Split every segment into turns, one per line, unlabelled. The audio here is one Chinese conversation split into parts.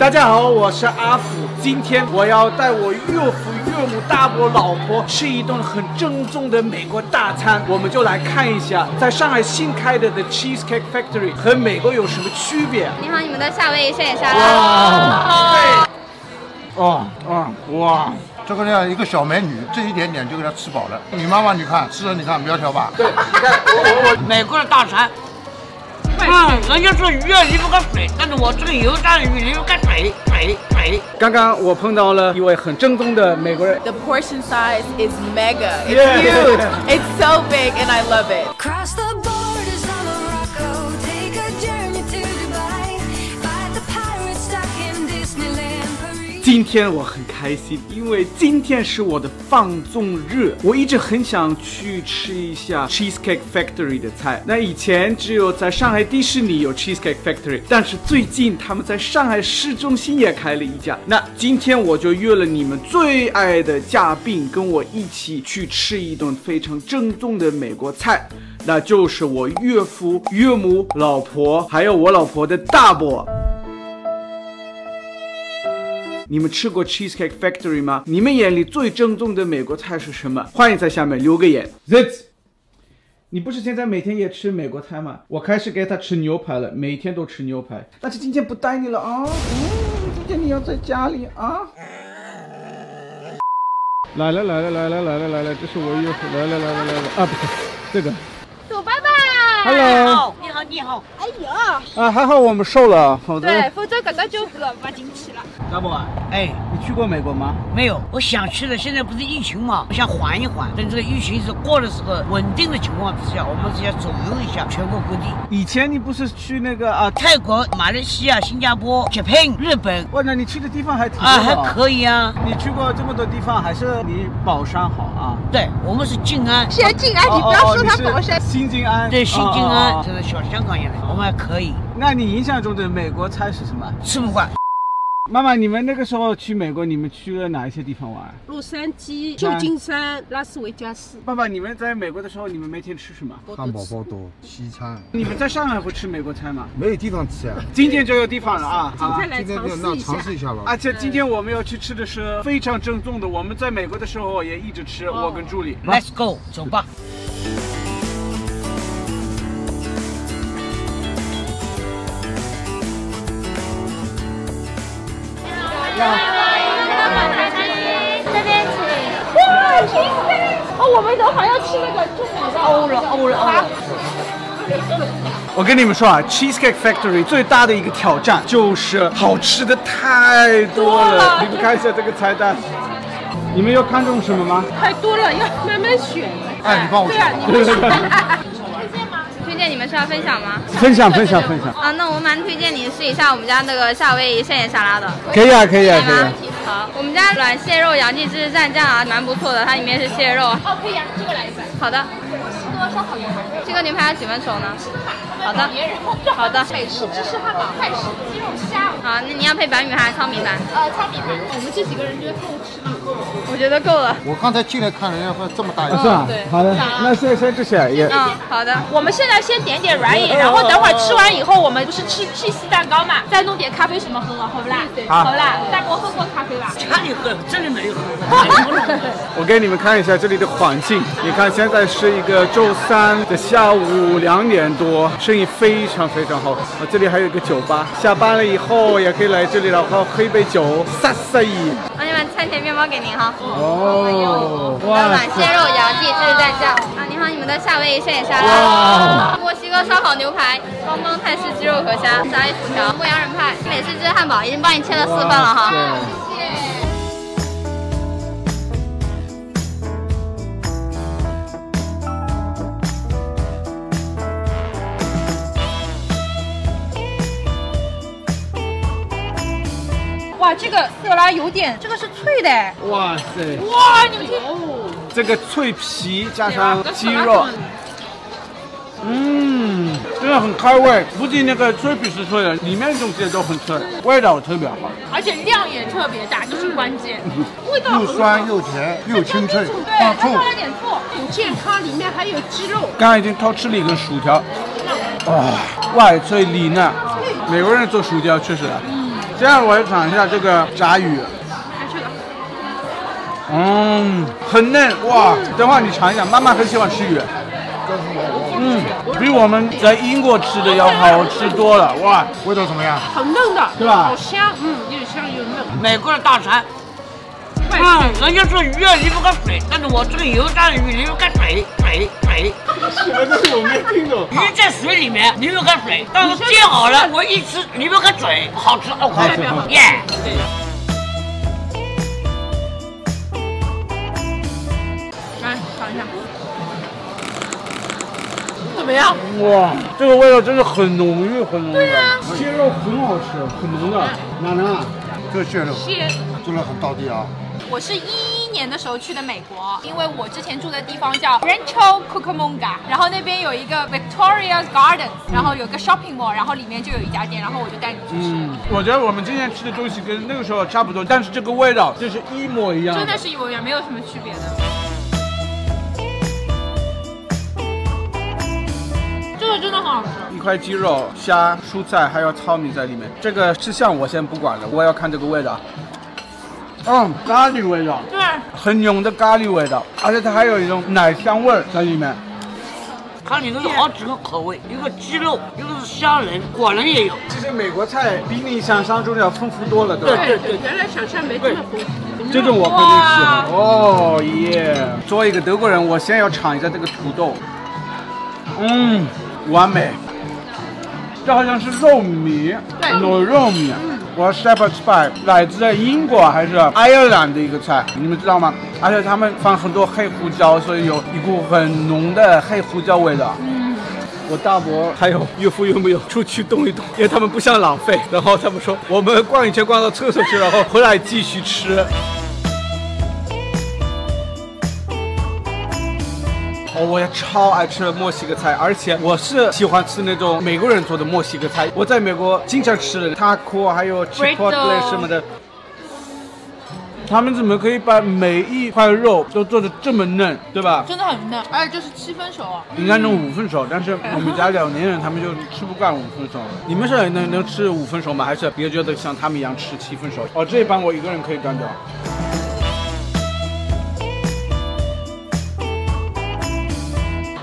大家好，我是阿福。今天我要带我岳父、岳母、大伯、老婆吃一顿很正宗的美国大餐。我们就来看一下，在上海新开的的 Cheesecake Factory 和美国有什么区别。
你好，你们的夏威夷圣野沙拉。
哇哇哇！
这个呢，一个小美女，这一点点就给她吃饱了。你妈妈，你看吃的，你看苗条吧？
对，你看我我我
美国的大餐。嗯，人家说鱼啊离不开水，但是我这个油炸的鱼离不开水，水水。
刚刚我碰到了一位很正宗的美国人。
The portion size is mega. It's huge. It's so big and I love it.
今天我很开心，因为今天是我的放纵日。我一直很想去吃一下 Cheesecake Factory 的菜。那以前只有在上海迪士尼有 Cheesecake Factory，但是最近他们在上海市中心也开了一家。那今天我就约了你们最爱的嘉宾，跟我一起去吃一顿非常正宗的美国菜，那就是我岳父、岳母、老婆，还有我老婆的大伯。你们吃过 Cheesecake Factory 吗？你们眼里最正宗的美国菜是什么？欢迎在下面留个言。Zit，你不是现在每天也吃美国菜吗？我开始给他吃牛排了，每天都吃牛排。但是今天不带你了啊！嗯，今天你要在家里啊。来了来了来了来了来了，这是我岳父，来了来了来了啊，不是这个。
走，拜拜。
Hello，
你好。
哎呀，
啊，还好我们瘦了，否则。
对，否则刚刚就饿不进去了。
大伯啊，
哎，
你去过美国吗？
没有，我想去的。现在不是疫情嘛，我想缓一缓，等这个疫情是过的时候，稳定的情况之下，我们是要走游一下全国各地，
以前你不是去那个啊？
泰国、马来西亚、新加坡、Japan、日本
哇，那你去的地方还挺多
啊，还可以啊。
你去过这么多地方，还是你宝山好啊？
对，我们是静安，
现在静安，你不要说他宝山。
新静安。
对新静
哦哦
安，香港也来，我们还可以，
那你印象中的美国菜是什么？
吃不惯。
妈妈，你们那个时候去美国，你们去了哪一些地方玩？
洛杉矶、旧金山、拉斯维加斯，
爸爸，你们在美国的时候，你们每天吃什么？
汉堡包多，西餐
你们在上海会吃美国菜吗？
没有地方吃啊。
今天就有地方了啊！
今天
尝
就那
试一下
尝。试一下吧。
而且今天我们要去吃的是非常正宗的，我们在美国的时候也一直吃，我跟助理。
Let's go，走吧。
哦，我们等会儿要吃那个中午的欧了欧了啊！
我跟你们说啊，Cheesecake Factory 最大的一个挑战就是好吃的太多了。你们看一下这个菜单，你们要看中什么吗？
太多了，要慢慢选。
哎，你帮我
对啊，
选。
你们选。
推荐你们是要分享吗？
分享分享分享，
啊，那我蛮推荐你试一下我们家那个夏威夷现野沙拉的。
可以啊可以啊可以？
好，我们家软蟹肉洋记芝士蘸酱啊，蛮不错的，它里面是蟹肉。
哦，可以啊，这个来一份。
好的，
多烧烤牛排。
这个牛排要几分熟呢？好的，好的。
美式芝士汉堡、泰式鸡肉虾，
好，那你要配白米饭还是糙米饭？
呃，糙米饭。我们这几个人觉得够吃吗？
我觉得够了。
我刚才进来看人家说这么大一
是吧
个，
对？
好的，那先先这些也。
嗯，好的。
我们现在先点点软饮，然后等会儿吃完以后，我们不是吃 cheese 蛋糕嘛，再弄点咖啡什么喝，好不啦？
好
好不啦？大伯喝过咖啡吧？
家里喝，这里没有喝。
我给你们看一下这里的环境，你看现在是一个周三的下午两点多，生意非常非常好。啊，这里还有一个酒吧，下班了以后也可以来这里，然后喝一杯酒，撒撒意。
那你们餐前面包给您哈。
哦，
要软蟹肉洋记这是蘸酱啊！你好，你们的夏威夷鲜野沙
哇
拉，墨西哥烧烤牛排，邦邦泰式鸡肉河虾，炸鱼薯条，牧羊人派，美式芝士汉堡，已经帮你切了四份了哈。
哇，这个有点，这个是脆的哎。
哇塞，
哇，你们听，
这个脆皮加上鸡肉，嗯，真的很开胃。不仅那个脆皮是脆的，里面的东西也都很脆，味道特别好。
而且量也特别大，就是关键。味道
又酸又甜又清脆，
对，
放醋
它放。了点醋，很健康，里面还有鸡肉。
刚刚已经偷吃了一根薯条，哇，外脆里嫩。美国人做薯条确实接下来我要尝一下这个炸鱼。嗯，很嫩哇！等会儿你尝一下，妈妈很喜欢吃鱼。嗯，比我们在英国吃的要好吃多了哇！
味道怎么样？
很嫩的，
对吧
好香，嗯，又香又嫩。
美国的大餐。嗯，人家说鱼要离不开水，但是我这个油炸的鱼离不开水，水水。
什么东西我没听懂？
鱼在水里面离不开水，但是煎好了我一吃离不开嘴，好吃，OK，
好吃
耶。
来尝一下，怎么样？
哇，这个味道真的很浓郁，很浓郁。对啊，蟹肉很好吃，很浓的。哪能啊？
这个蟹肉
蟹
做的很到地啊。
我是一一年的时候去的美国，因为我之前住的地方叫 Rancho Cucamonga，然后那边有一个 Victoria's Gardens，然后有个 shopping mall，然后里面就有一家店，然后我就带你去吃。
嗯，我觉得我们今天吃的东西跟那个时候差不多，但是这个味道就是一模一样。
真的是一模一样，没有什么区别的。
这个真的很好吃。
一块鸡肉、虾、蔬菜还有糙米在里面。这个吃相我先不管了，我要看这个味道。嗯，咖喱味道，
对，
很浓的咖喱味道，而且它还有一种奶香味儿在里面。
它里面有好几个口味，一个鸡肉，一个是虾仁，果仁也有。
其实美国菜比你想象中的要丰富多了，对吧？
对对对，原来想象没这么丰富。
这种我肯定喜欢。哦耶！作为一个德国人，我先要尝一下这个土豆。嗯，完美。这好像是肉米，
对
牛肉米。我 shepherd's pie 来自英国还是爱尔兰的一个菜，你们知道吗？而且他们放很多黑胡椒，所以有一股很浓的黑胡椒味道。我大伯还有岳父岳母有出去动一动，因为他们不想浪费。然后他们说我们逛一圈逛到厕所去，然后回来继续吃。哦，我也超爱吃墨西哥菜，而且我是喜欢吃那种美国人做的墨西哥菜。我在美国经常吃 taco，还有 chipotle 什么的。他们怎么可以把每一块肉都做的这么嫩，对吧？
真的很嫩，而且就是七分熟哦。
应该弄五分熟，但是我们家老年人他们就吃不惯五分熟。你们是能能吃五分熟吗？还是别觉得像他们一样吃七分熟？哦，这一盘我一个人可以干掉。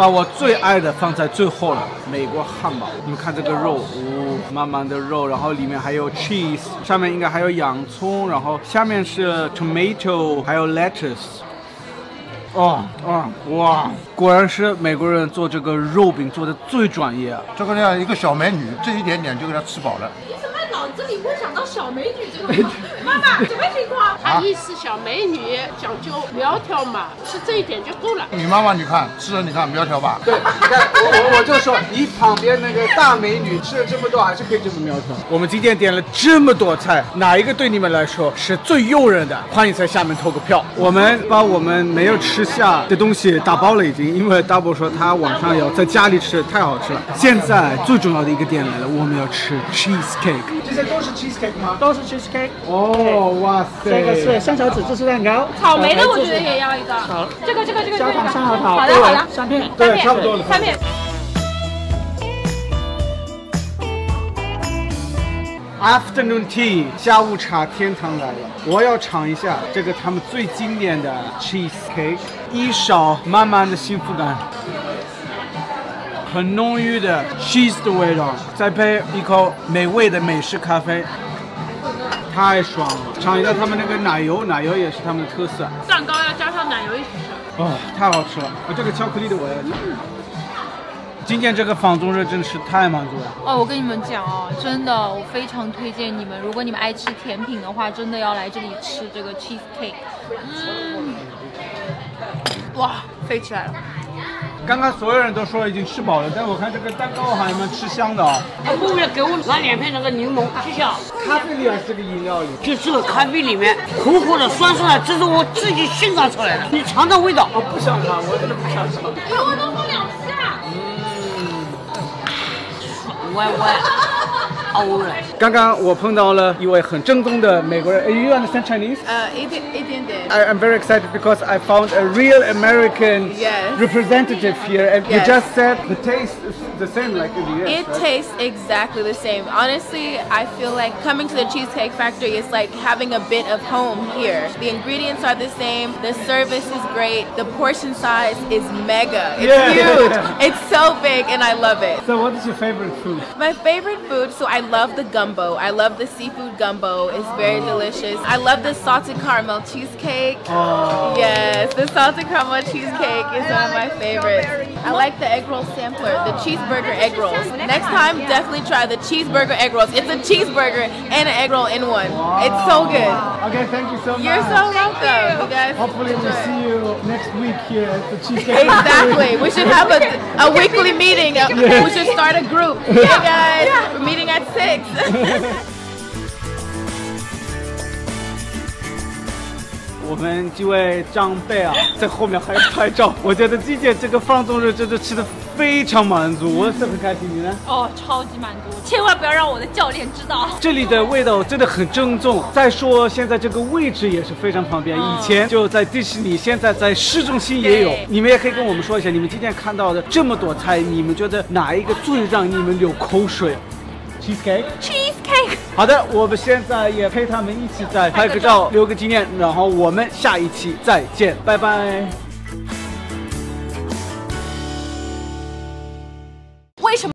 把我最爱的放在最后了，美国汉堡。你们看这个肉，哦，满满的肉，然后里面还有 cheese，上面应该还有洋葱，然后下面是 tomato，还有 lettuce。哦，哦，哇，果然是美国人做这个肉饼做的最专业啊。
这个呢，一个小美女，这一点点就给她吃饱了。
你会想到小美女这个？妈妈，什么情况？她意思小美女讲究苗条嘛，是这一点就够了。
你妈妈，你看吃了，你看苗条吧？
对，你看我我我就说，你旁边那个大美女吃了这么多，还是可以这么苗条。我们今天点了这么多菜，哪一个对你们来说是最诱人的？欢迎在下面投个票。我们把我们没有吃下的东西打包了已经，因为 double 说他晚上要在家里吃，太好吃了。现在最重要的一个点来了，我们要吃 cheese cake。都是 cheese cake 吗？
都是 cheesecake，
哦，哇塞，
这个是香草籽芝士蛋糕，
草莓的我觉得也要一个。
好，
这个这个这个这
焦
个。
糖三核桃，
好的好的，
三片，
对，差不多了。
三片。
Afternoon tea，下午茶天堂来了，我要尝一下这个他们最经典的 cheese cake，一勺满满的幸福感，很浓郁的 cheese 的味道，再配一口美味的美式咖啡，太爽了！尝一下他们那个奶油，奶油也是他们的特色，
蛋糕要加上奶油一起吃。
哦，太好吃了！啊，这个巧克力的我要吃。今天这个放纵日真是太满足了。
哦，我跟你们讲哦，真的，我非常推荐你们，如果你们爱吃甜品的话，真的要来这里吃这个 cheese cake。嗯，哇，飞起来了！
刚刚所有人都说已经吃饱了，但我看这个蛋糕还蛮吃香的啊。
他后面给我拿两片那个柠檬，谢谢啊。
咖啡里还是这个饮料里？
就这个咖啡里面苦苦的、酸酸的，这是我自己欣赏出来的。你尝尝味道。
我不想尝，我真的不想尝。
给我多放两下。
歪歪。欧了。
刚刚我碰到了一位很正宗的美国人。Uh, You understand Chinese?
呃，一点一点点。
I, I'm very excited because I found a real American
Yes.
representative here, and you
Yes.
just said the taste is the same like in the US.
It
right?
tastes exactly the same. Honestly, I feel like coming to the Cheesecake Factory is like having a bit of home here. The ingredients are the same, the service is great, the portion size is mega. It's
Yeah.
huge. It's so big and I love it.
So, what is your favorite food?
My favorite food, so I love the gumbo. I love the seafood gumbo. It's very delicious. I love the salted caramel cheesecake.
Oh.
Yes, the salted caramel cheesecake is one of my favorites. I like the egg roll sampler, the cheeseburger egg rolls. Next time, definitely try the cheeseburger egg rolls. It's a cheeseburger and an egg roll in one. It's so good.
Okay, thank you so much.
You're so welcome. You guys
Hopefully, we'll
enjoy.
see you next week here at the Cheesecake
Exactly. We should have a, a weekly meeting. Uh, We should start a group. Hey guys, we're meeting at six.
我们几位长辈啊，在后面还拍照。我觉得今天这个放纵日真的吃的非常满足，我是很开心。你呢？
哦，超级满足，千万不要让我的教练知道。
这里的味道真的很正宗。再说现在这个位置也是非常方便，以前就在迪士尼，现在在市中心也有。你们也可以跟我们说一下，你们今天看到的这么多菜，你们觉得哪一个最让你们流口水？Cheesecake。
Cheesecake。
好的，我们现在也陪他们一起再拍个照，留个纪念。然后我们下一期再见，拜拜。